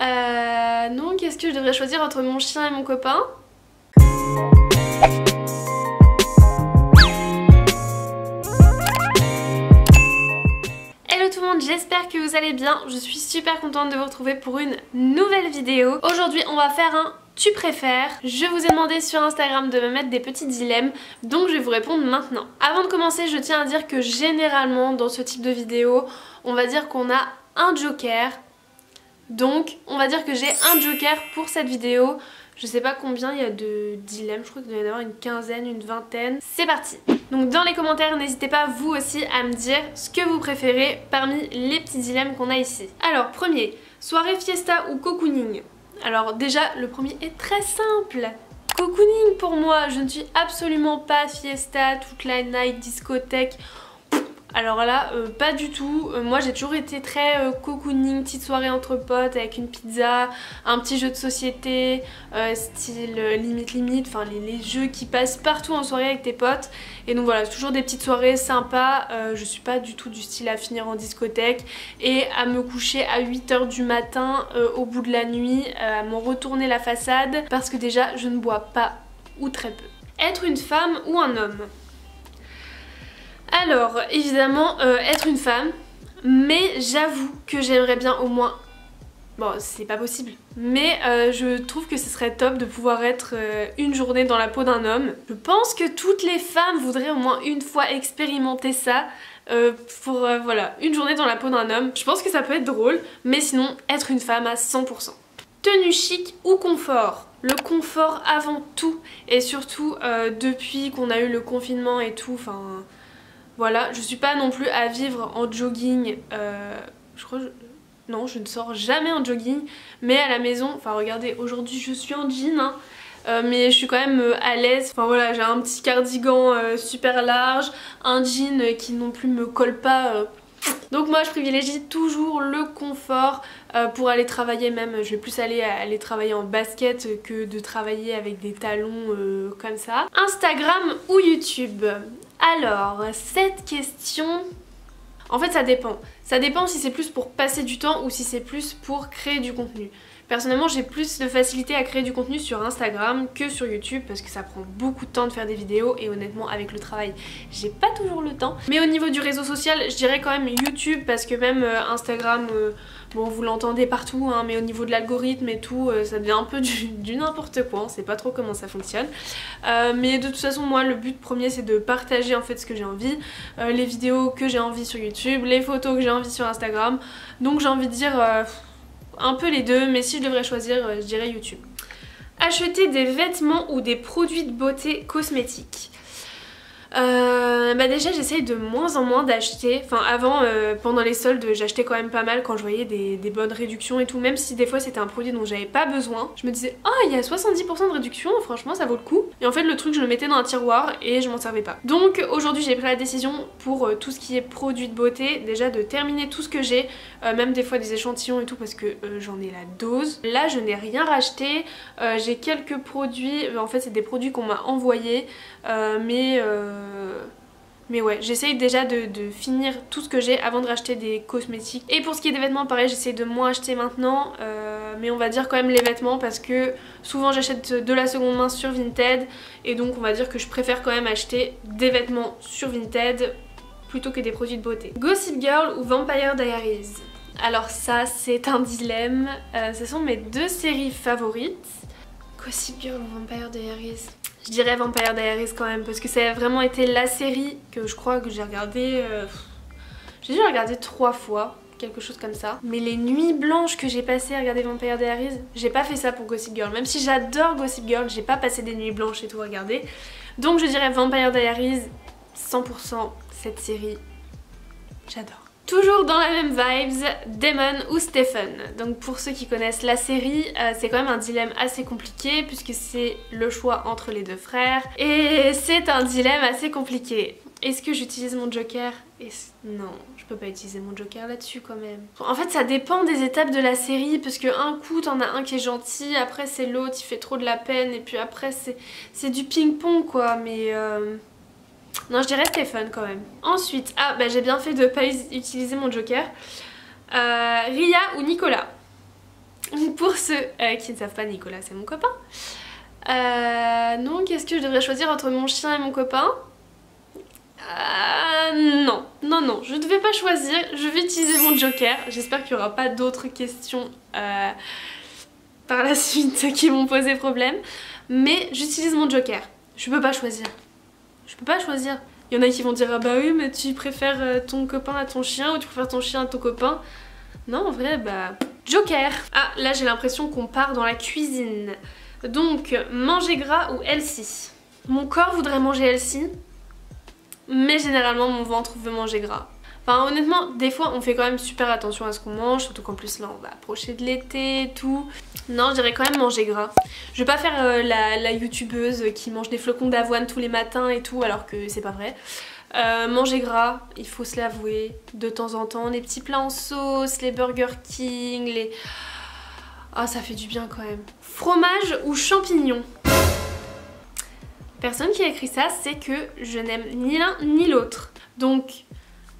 Euh, non, qu'est-ce que je devrais choisir entre mon chien et mon copain? Hello tout le monde, j'espère que vous allez bien. Je suis super contente de vous retrouver pour une nouvelle vidéo. Aujourd'hui, on va faire un tu préfères Je vous ai demandé sur Instagram de me mettre des petits dilemmes, donc je vais vous répondre maintenant. Avant de commencer, je tiens à dire que généralement dans ce type de vidéo, on va dire qu'on a un joker. Donc on va dire que j'ai un joker pour cette vidéo. Je sais pas combien il y a de dilemmes, je crois qu'il doit y en avoir une quinzaine, une vingtaine. C'est parti Donc dans les commentaires, n'hésitez pas vous aussi à me dire ce que vous préférez parmi les petits dilemmes qu'on a ici. Alors premier, soirée fiesta ou cocooning? Alors déjà, le premier est très simple. Cocooning pour moi, je ne suis absolument pas fiesta, toute la night, discothèque. Alors là, euh, pas du tout. Euh, moi j'ai toujours été très euh, cocooning, petite soirée entre potes avec une pizza, un petit jeu de société, style limite limite, enfin les, jeux qui passent partout en soirée avec tes potes. Et donc voilà, toujours des petites soirées sympas. je suis pas du tout du style à finir en discothèque et à me coucher à 8h du matin au bout de la nuit, à m'en retourner la façade parce que déjà je ne bois pas ou très peu. Être une femme ou un homme? Alors, évidemment, euh, être une femme, mais j'avoue que j'aimerais bien au moins... Bon, c'est pas possible. Mais euh, je trouve que ce serait top de pouvoir être euh, une journée dans la peau d'un homme. Je pense que toutes les femmes voudraient au moins une fois expérimenter ça. pour voilà, une journée dans la peau d'un homme. Je pense que ça peut être drôle, mais sinon, être une femme à 100%. Tenue chic ou confort? Le confort avant tout et surtout depuis qu'on a eu le confinement et tout, enfin voilà, je suis pas non plus à vivre en jogging. Euh, je crois Non, je ne sors jamais en jogging. Mais à la maison, enfin regardez, aujourd'hui je suis en jean. Hein, euh, mais je suis quand même euh, à l'aise. Enfin voilà, j'ai un petit cardigan super large, un jean qui non plus me colle pas. Donc moi je privilégie toujours le confort pour aller travailler même. Je vais plus aller travailler en basket que de travailler avec des talons comme ça. Instagram ou YouTube? Alors, cette question... En fait, ça dépend. Ça dépend si c'est plus pour passer du temps ou si c'est plus pour créer du contenu. Personnellement, j'ai plus de facilité à créer du contenu sur Instagram que sur YouTube parce que ça prend beaucoup de temps de faire des vidéos et honnêtement, avec le travail, j'ai pas toujours le temps. Mais au niveau du réseau social, je dirais quand même YouTube parce que même euh, Instagram... Bon, vous l'entendez partout, hein, mais au niveau de l'algorithme et tout, euh, ça devient un peu du, n'importe quoi. On sait pas trop comment ça fonctionne. Euh, mais de toute façon, moi, le but premier, c'est de partager en fait ce que j'ai envie. Euh, les vidéos que j'ai envie sur YouTube, les photos que j'ai envie sur Instagram. Donc j'ai envie de dire un peu les deux, mais si je devrais choisir, je dirais YouTube. Acheter des vêtements ou des produits de beauté cosmétiques. Euh, bah déjà j'essaye de moins en moins d'acheter, enfin avant euh, pendant les soldes j'achetais quand même pas mal quand je voyais des, bonnes réductions et tout, même si des fois c'était un produit dont j'avais pas besoin, je me disais oh il y a 70% de réduction, franchement ça vaut le coup, et en fait le truc je le mettais dans un tiroir et je m'en servais pas. Donc aujourd'hui j'ai pris la décision pour euh, tout ce qui est produit de beauté, déjà de terminer tout ce que j'ai, même des fois des échantillons et tout parce que j'en ai la dose. Là je n'ai rien racheté, j'ai quelques produits, en fait c'est des produits qu'on m'a envoyés, mais euh, mais ouais, j'essaye déjà de, finir tout ce que j'ai avant de racheter des cosmétiques. Et pour ce qui est des vêtements, pareil, j'essaye de moins acheter maintenant. Euh, mais on va dire quand même les vêtements parce que souvent j'achète de la seconde main sur Vinted. Et donc on va dire que je préfère quand même acheter des vêtements sur Vinted plutôt que des produits de beauté. Gossip Girl ou Vampire Diaries? Alors ça, c'est un dilemme. Euh, ce sont mes deux séries favorites. Gossip Girl ou Vampire Diaries? Je dirais Vampire Diaries quand même parce que ça a vraiment été la série que je crois que j'ai regardé... Euh, j'ai dû la regarder trois fois, quelque chose comme ça. Mais les nuits blanches que j'ai passées à regarder Vampire Diaries, j'ai pas fait ça pour Gossip Girl. Même si j'adore Gossip Girl, j'ai pas passé des nuits blanches et tout à regarder. Donc je dirais Vampire Diaries, 100% cette série, j'adore. Toujours dans la même vibes, Damon ou Stephen. Donc pour ceux qui connaissent la série, euh, c'est quand même un dilemme assez compliqué puisque c'est le choix entre les deux frères. Et c'est un dilemme assez compliqué. Est-ce que j'utilise mon joker? Non, je peux pas utiliser mon joker là-dessus quand même. En fait ça dépend des étapes de la série parce que un coup t'en as un qui est gentil, après c'est l'autre, il fait trop de la peine et puis après c'est du ping-pong quoi mais... Euh, non, je dirais Stéphane quand même. Ensuite, ah bah j'ai bien fait de pas utiliser mon joker. Euh, Ria ou Nicolas? Pour ceux qui ne savent pas, Nicolas c'est mon copain. Euh, non, qu'est-ce que je devrais choisir entre mon chien et mon copain? Euh, non, non, non, je ne vais pas choisir, je vais utiliser mon joker. J'espère qu'il n'y aura pas d'autres questions euh, par la suite qui vont poser problème. Mais j'utilise mon joker, je peux pas choisir. Je peux pas choisir. Il y en a qui vont dire ah bah oui mais tu préfères euh, ton copain à ton chien ou tu préfères ton chien à ton copain? Non en vrai bah joker. Ah là j'ai l'impression qu'on part dans la cuisine. Donc manger gras ou healthy. Mon corps voudrait manger healthy mais généralement mon ventre veut manger gras. Enfin honnêtement, des fois on fait quand même super attention à ce qu'on mange, surtout qu'en plus là on va approcher de l'été et tout. Non, je dirais quand même manger gras. Je vais pas faire euh, la, youtubeuse qui mange des flocons d'avoine tous les matins et tout alors que c'est pas vrai. Euh, manger gras, il faut se l'avouer, de temps en temps, les petits plats en sauce, les Burger King, les... Ah ça fait du bien quand même. Fromage ou champignons? Personne qui a écrit ça, c'est que je n'aime ni l'un ni l'autre. Donc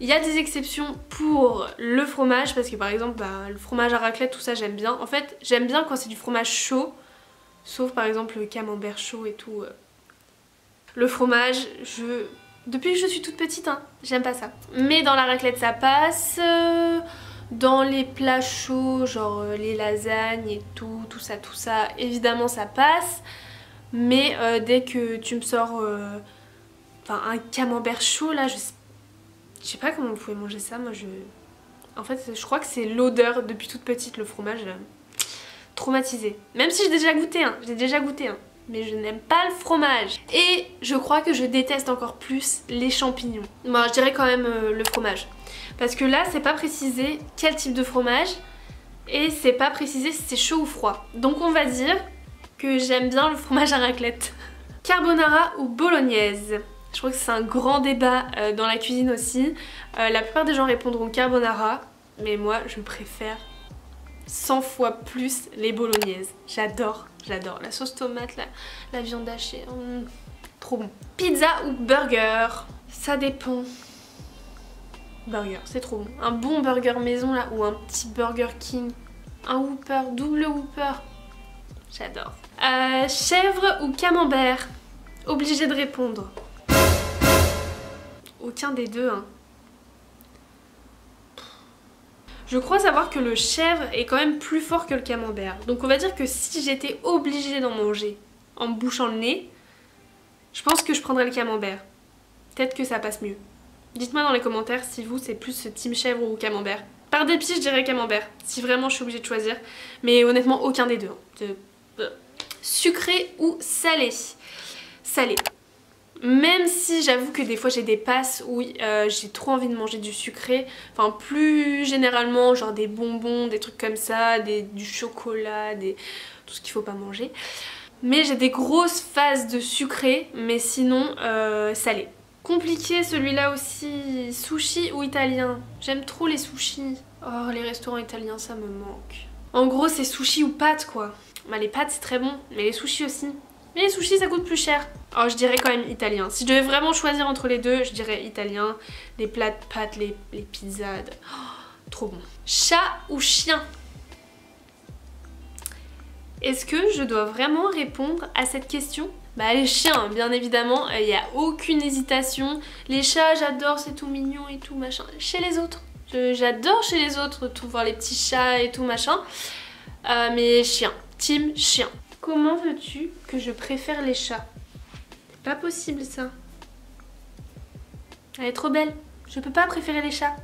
il y a des exceptions pour le fromage parce que par exemple bah, le fromage à raclette tout ça j'aime bien. En fait j'aime bien quand c'est du fromage chaud, sauf par exemple le camembert chaud et tout. Euh. Le fromage, je... Depuis que je suis toute petite, hein, j'aime pas ça. Mais dans la raclette ça passe. Euh, dans les plats chauds, genre euh, les lasagnes et tout, tout ça, tout ça, évidemment ça passe. Mais dès que tu me sors un camembert chaud là, je sais, je sais pas comment vous pouvez manger ça. Moi je... En fait je crois que c'est l'odeur depuis toute petite le fromage. Euh, traumatisé. Même si j'ai déjà goûté un, j'ai déjà goûté un. Mais je n'aime pas le fromage. Et je crois que je déteste encore plus les champignons. Bon, je dirais quand même le fromage. Parce que là, c'est pas précisé quel type de fromage. Et c'est pas précisé si c'est chaud ou froid. Donc on va dire que j'aime bien le fromage à raclette. Carbonara ou bolognaise? Je crois que c'est un grand débat euh, dans la cuisine aussi. Euh, la plupart des gens répondront carbonara, mais moi je préfère 100 fois plus les bolognaises. J'adore, j'adore. La sauce tomate, la, viande hachée, hum, trop bon. Pizza ou burger? Ça dépend. Burger, c'est trop bon. Un bon burger maison là, ou un petit Burger King. Un Whopper, double Whopper. J'adore. Euh, chèvre ou camembert? Obligé de répondre. Aucun des deux. Hein. Je crois savoir que le chèvre est quand même plus fort que le camembert. Donc on va dire que si j'étais obligée d'en manger en me bouchant le nez, je pense que je prendrais le camembert. Peut-être que ça passe mieux. Dites-moi dans les commentaires si vous c'est plus team chèvre ou camembert. Par dépit je dirais camembert, si vraiment je suis obligée de choisir. Mais honnêtement aucun des deux. Hein. Sucré ou salé Salé. Même si j'avoue que des fois j'ai des passes où euh, j'ai trop envie de manger du sucré, enfin plus généralement genre des bonbons, des trucs comme ça, du chocolat, des, tout ce qu'il faut pas manger. Mais j'ai des grosses phases de sucré, mais sinon euh, salé. Compliqué celui-là aussi, sushi ou italien? J'aime trop les sushis. Oh les restaurants italiens ça me manque. En gros c'est sushi ou pâtes quoi. Bah, les pâtes c'est très bon, mais les sushis aussi. Les sushis ça coûte plus cher. Oh je dirais quand même italien. Si je devais vraiment choisir entre les deux, je dirais italien. Les plats de pâtes, les, pizzas. Oh, trop bon. Chat ou chien? Est-ce que je dois vraiment répondre à cette question? Bah les chiens, bien évidemment, il n'y a aucune hésitation. Les chats, j'adore, c'est tout mignon et tout, machin. Chez les autres, j'adore chez les autres tout voir les petits chats et tout, machin. Euh, mais chiens, team chien. Comment veux-tu que je préfère les chats? C'est pas possible ça. Elle est trop belle. Je peux pas préférer les chats.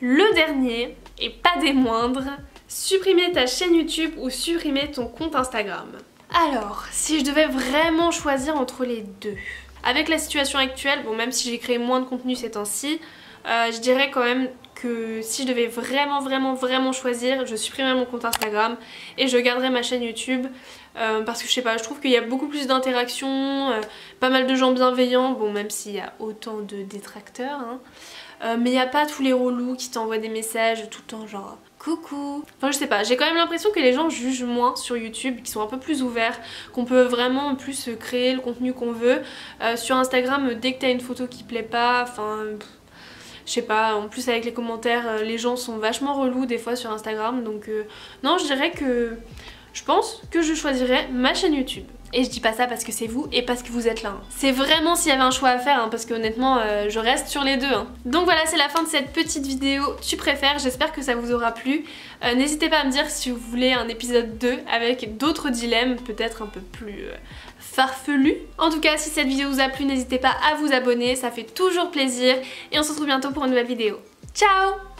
Le dernier, et pas des moindres, supprimer ta chaîne YouTube ou supprimer ton compte Instagram. Alors, si je devais vraiment choisir entre les deux, avec la situation actuelle, bon même si j'ai créé moins de contenu ces temps-ci, euh, je dirais quand même si je devais vraiment vraiment vraiment choisir, je supprimerais mon compte Instagram et je garderais ma chaîne YouTube euh, parce que je sais pas, je trouve qu'il y a beaucoup plus d'interactions, euh, pas mal de gens bienveillants, bon même s'il y a autant de détracteurs, hein. euh, mais il n'y a pas tous les relous qui t'envoient des messages tout le temps genre coucou. Enfin je sais pas, j'ai quand même l'impression que les gens jugent moins sur YouTube, qui sont un peu plus ouverts, qu'on peut vraiment plus créer le contenu qu'on veut. sur Instagram, dès que t'as une photo qui plaît pas, enfin Je sais pas, en plus avec les commentaires, euh, les gens sont vachement relous des fois sur Instagram. Donc euh, non, je dirais que je pense que je choisirais ma chaîne YouTube. Et je dis pas ça parce que c'est vous et parce que vous êtes là. hein. C'est vraiment s'il y avait un choix à faire, hein, parce que honnêtement, euh, je reste sur les deux. hein. Donc voilà, c'est la fin de cette petite vidéo Tu préfères. J'espère que ça vous aura plu. Euh, N'hésitez pas à me dire si vous voulez un épisode 2 avec d'autres dilemmes, peut-être un peu plus euh, farfelus. En tout cas, si cette vidéo vous a plu, n'hésitez pas à vous abonner, ça fait toujours plaisir. Et on se retrouve bientôt pour une nouvelle vidéo. Ciao